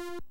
you